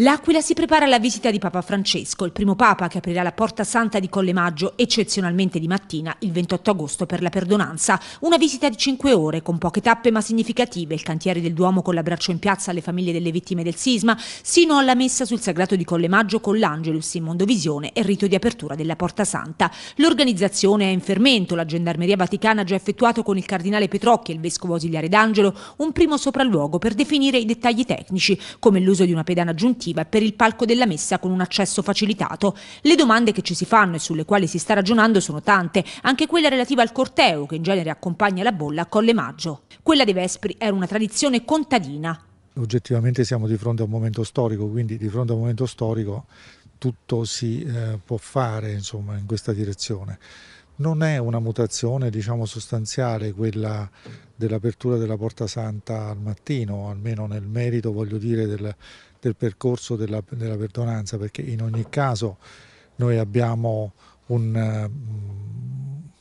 L'Aquila si prepara alla visita di Papa Francesco, il primo Papa che aprirà la Porta Santa di Colle Maggio eccezionalmente di mattina il 28 agosto per la perdonanza. Una visita di cinque ore con poche tappe ma significative, il cantiere del Duomo con l'abbraccio in piazza alle famiglie delle vittime del sisma, sino alla messa sul sagrato di Colle Maggio con l'Angelus in Mondovisione e il rito di apertura della Porta Santa. L'organizzazione è in fermento, la Gendarmeria Vaticana ha già effettuato con il Cardinale Petrocchi e il Vescovo Ausiliare d'Angelo un primo sopralluogo per definire i dettagli tecnici, come l'uso di una pedana aggiuntiva aggiuntiva per il palco della messa con un accesso facilitato. Le domande che ci si fanno e sulle quali si sta ragionando sono tante, anche quella relativa al corteo che in genere accompagna la bolla a Colle Maggio. Quella dei Vespri era una tradizione contadina. Oggettivamente siamo di fronte a un momento storico, quindi di fronte a un momento storico tutto si eh, può fare insomma, in questa direzione. Non è una mutazione diciamo, sostanziale quella dell'apertura della Porta Santa al mattino, almeno nel merito voglio dire del, del percorso della, della, perdonanza, perché in ogni caso noi abbiamo un,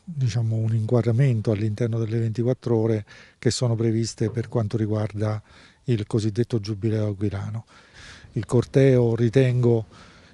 diciamo, un inquadramento all'interno delle 24 ore che sono previste per quanto riguarda il cosiddetto giubileo aquilano. Il corteo ritengo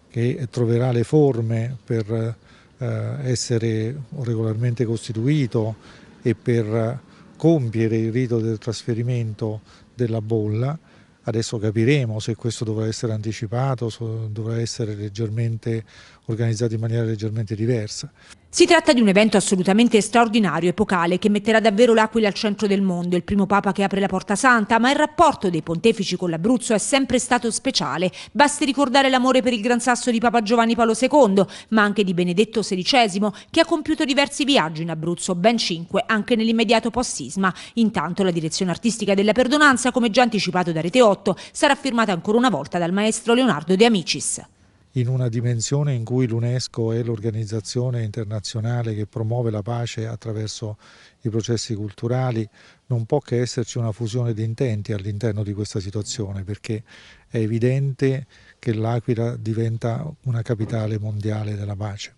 che troverà le forme per essere regolarmente costituito e per compiere il rito del trasferimento della bolla. Adesso capiremo se questo dovrà essere anticipato, dovrà essere leggermente organizzato in maniera leggermente diversa. Si tratta di un evento assolutamente straordinario, epocale, che metterà davvero l'Aquila al centro del mondo, il primo Papa che apre la Porta Santa, ma il rapporto dei pontefici con l'Abruzzo è sempre stato speciale. Basti ricordare l'amore per il Gran Sasso di Papa Giovanni Paolo II, ma anche di Benedetto XVI, che ha compiuto diversi viaggi in Abruzzo, ben cinque, anche nell'immediato post-sisma. Intanto la direzione artistica della Perdonanza, come già anticipato da Rete 8, sarà firmata ancora una volta dal maestro Leonardo De Amicis in una dimensione in cui l'UNESCO è l'organizzazione internazionale che promuove la pace attraverso i processi culturali, non può che esserci una fusione di intenti all'interno di questa situazione, perché è evidente che l'Aquila diventa una capitale mondiale della pace.